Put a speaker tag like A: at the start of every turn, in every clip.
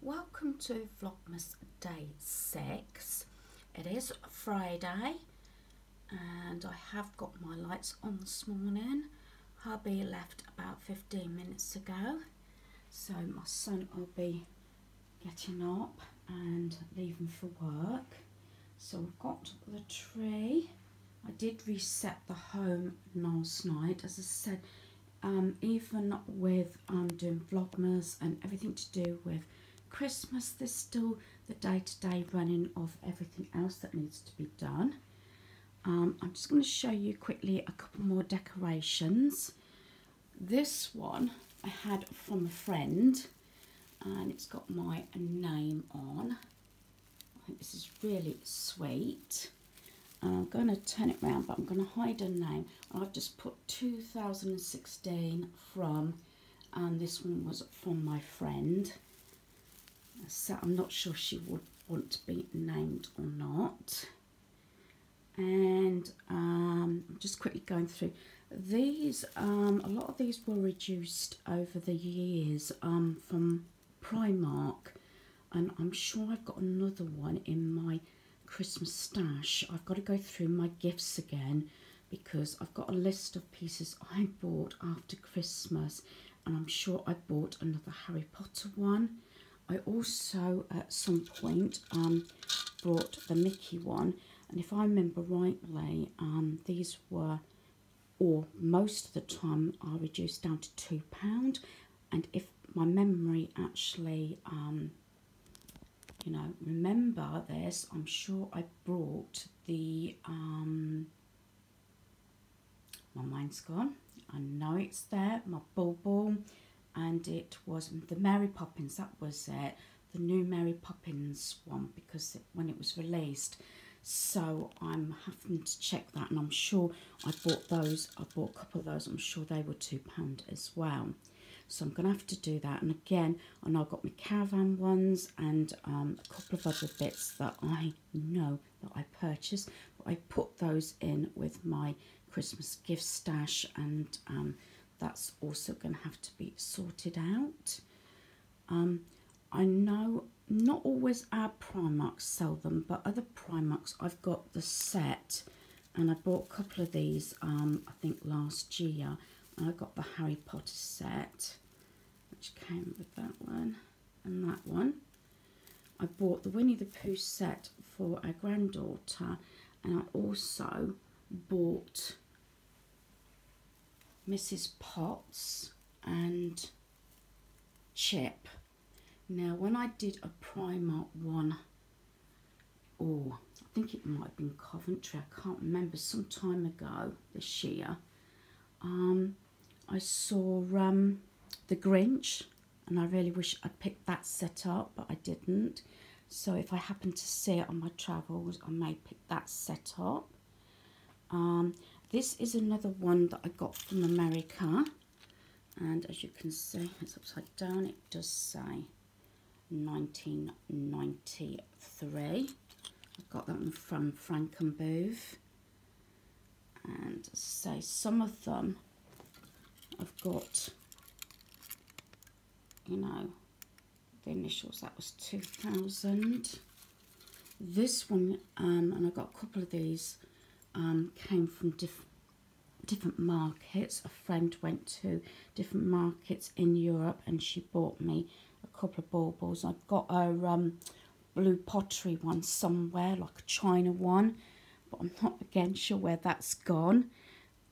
A: welcome to Vlogmas Day 6. It is Friday and I have got my lights on this morning. Hubby left about 15 minutes ago so my son will be getting up and leaving for work. So I've got the tree. I did reset the home last night as I said um, even with um, doing Vlogmas and everything to do with Christmas, there's still the day-to-day -day running of everything else that needs to be done. Um, I'm just going to show you quickly a couple more decorations. This one I had from a friend and it's got my name on. I think this is really sweet. I'm going to turn it around, but I'm going to hide her name. I've just put 2016 from, and this one was from my friend. So I'm not sure she would want to be named or not. And um, I'm just quickly going through. These, um, a lot of these were reduced over the years um, from Primark. And I'm sure I've got another one in my Christmas stash, I've got to go through my gifts again because I've got a list of pieces I bought after Christmas and I'm sure I bought another Harry Potter one. I also at some point um, bought the Mickey one and if I remember rightly um, these were or most of the time are reduced down to £2 and if my memory actually um, you know, remember this, I'm sure I brought the, um, my mind's gone, I know it's there, my bauble, and it was the Mary Poppins, that was it, the new Mary Poppins one, because it, when it was released, so I'm having to check that, and I'm sure I bought those, I bought a couple of those, I'm sure they were £2 as well. So I'm going to have to do that. And again, I know I've got my caravan ones and um, a couple of other bits that I know that I purchased. But I put those in with my Christmas gift stash and um, that's also going to have to be sorted out. Um, I know not always our Primark sell them, but other Primarks I've got the set and I bought a couple of these um, I think last year I got the Harry Potter set, which came with that one and that one. I bought the Winnie the Pooh set for our granddaughter, and I also bought Mrs. Potts and Chip. Now, when I did a Primark one, oh, I think it might have been Coventry, I can't remember, some time ago this year, um, I saw um, The Grinch and I really wish I'd picked that set up, but I didn't. So if I happen to see it on my travels, I may pick that set up. Um, this is another one that I got from America. And as you can see, it's upside down. It does say 1993. I got that one from Frank and say some of them I've got, you know, the initials, that was 2000. This one, um, and I got a couple of these, um, came from diff different markets. A friend went to different markets in Europe and she bought me a couple of baubles. I've got a um, blue pottery one somewhere, like a China one, but I'm not again sure where that's gone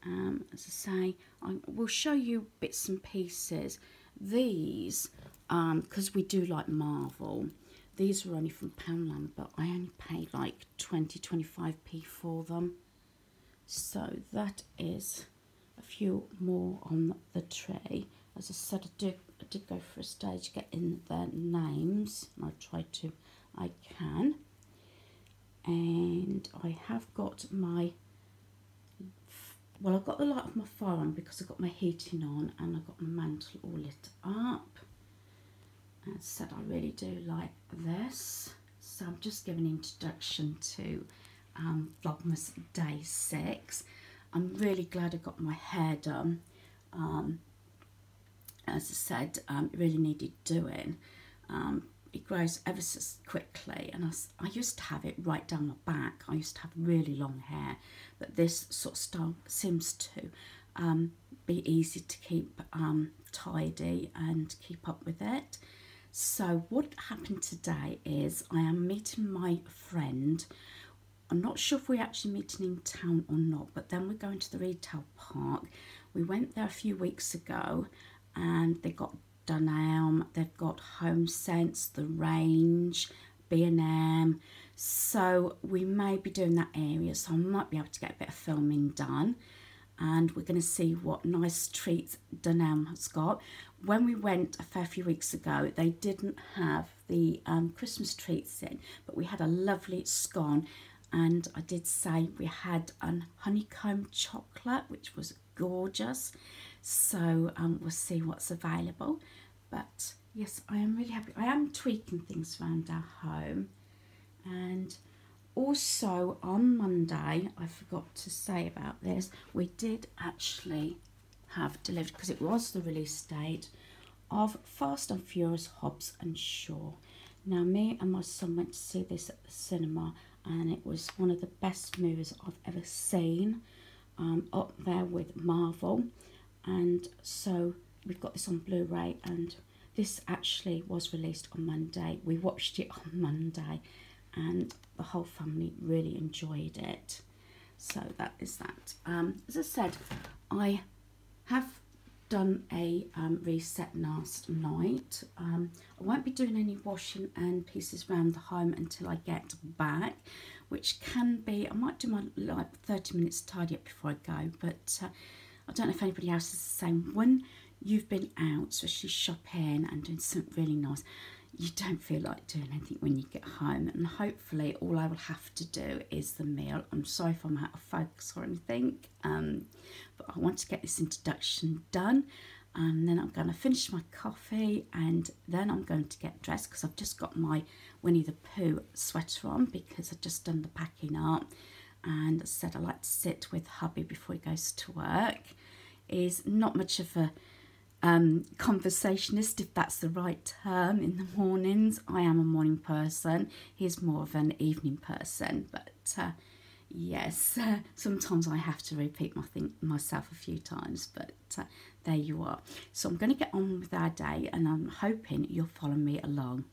A: um, as I say, I will show you bits and pieces. These, because um, we do like Marvel, these were only from Poundland, but I only paid like 20, 25p for them. So that is a few more on the tray. As I said, I did, I did go for a stage, get in their names, and I tried to, I can. And I have got my well I've got the light of my fire on because I've got my heating on and I've got my mantle all lit up as I said I really do like this so I'm just giving an introduction to um, Vlogmas day 6 I'm really glad I got my hair done. Um, as I said um, it really needed doing. Um, it grows ever so quickly and I, I used to have it right down my back. I used to have really long hair but this sort of style seems to um, be easy to keep um, tidy and keep up with it. So what happened today is I am meeting my friend I'm not sure if we're actually meeting in town or not but then we're going to the retail park we went there a few weeks ago and they got Dunelm, they've got Home Sense, The Range, B&M. So we may be doing that area, so I might be able to get a bit of filming done. And we're going to see what nice treats Dunelm has got. When we went a fair few weeks ago, they didn't have the um, Christmas treats in, but we had a lovely scone. And I did say we had an honeycomb chocolate, which was gorgeous. So um, we'll see what's available. But yes I am really happy. I am tweaking things around our home. And also on Monday I forgot to say about this we did actually have delivered because it was the release date of Fast and Furious Hobbs and Shaw. Now me and my son went to see this at the cinema and it was one of the best movies I've ever seen um, up there with Marvel and so we've got this on Blu-ray and this actually was released on Monday. We watched it on Monday and the whole family really enjoyed it. So that is that. Um, as I said, I have done a um, reset last night. Um, I won't be doing any washing and pieces around the home until I get back, which can be, I might do my like 30 minutes tidy up before I go, but uh, I don't know if anybody else is the same. When you've been out, especially shopping and doing something really nice, you don't feel like doing anything when you get home. And hopefully, all I will have to do is the meal. I'm sorry if I'm out of focus or anything, um, but I want to get this introduction done. And then I'm going to finish my coffee and then I'm going to get dressed because I've just got my Winnie the Pooh sweater on because I've just done the packing up and I said I like to sit with hubby before he goes to work is not much of a um, conversationist, if that's the right term, in the mornings. I am a morning person. He's more of an evening person, but uh, yes, uh, sometimes I have to repeat my thing myself a few times, but uh, there you are. So I'm going to get on with our day, and I'm hoping you'll follow me along.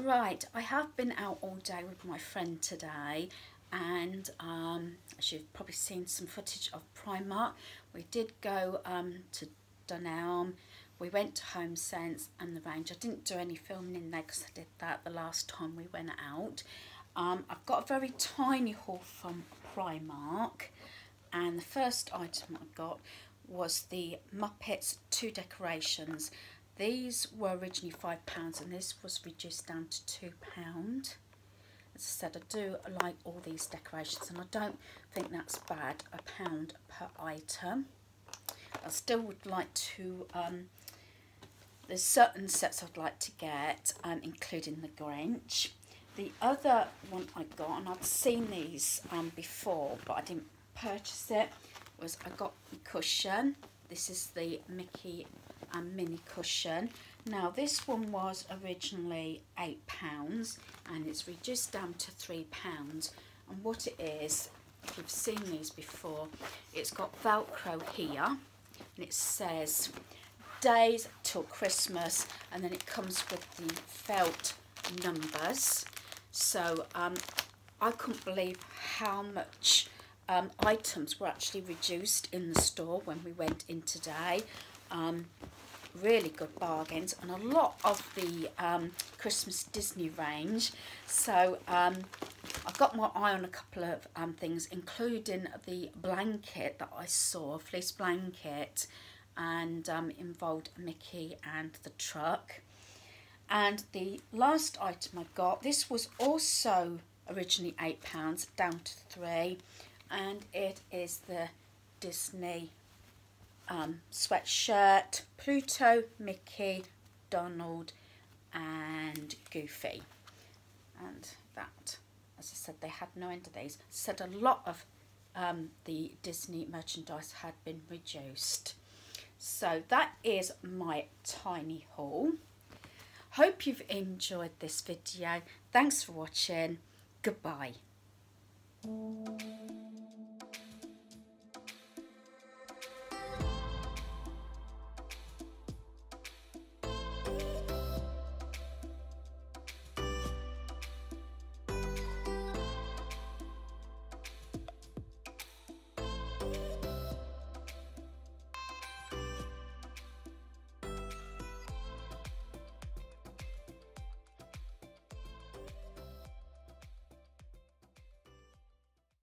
A: Right, I have been out all day with my friend today and um, as you've probably seen some footage of Primark. We did go um, to Dunelm, we went to Home Sense and the range. I didn't do any filming in there because I did that the last time we went out. Um, I've got a very tiny haul from Primark and the first item I got was the Muppets 2 decorations. These were originally £5 and this was reduced down to £2. As I said, I do like all these decorations and I don't think that's bad, a pound per item. I still would like to, um, there's certain sets I'd like to get, um, including the Grinch. The other one I got, and I'd seen these um, before, but I didn't purchase it, was I got the cushion. This is the Mickey and Minnie cushion. Now this one was originally £8 and it's reduced down to £3 and what it is, you've seen these before, it's got Velcro here and it says days till Christmas and then it comes with the felt numbers. So um, I couldn't believe how much um, items were actually reduced in the store when we went in today. Um, really good bargains on a lot of the um, Christmas Disney range. So um, I've got my eye on a couple of um, things, including the blanket that I saw, fleece blanket, and um, involved Mickey and the truck. And the last item I got, this was also originally £8, down to 3 and it is the Disney um, sweatshirt, Pluto, Mickey, Donald and Goofy. And that, as I said, they had no end of these. Said a lot of um, the Disney merchandise had been reduced. So that is my tiny haul. Hope you've enjoyed this video. Thanks for watching. Goodbye.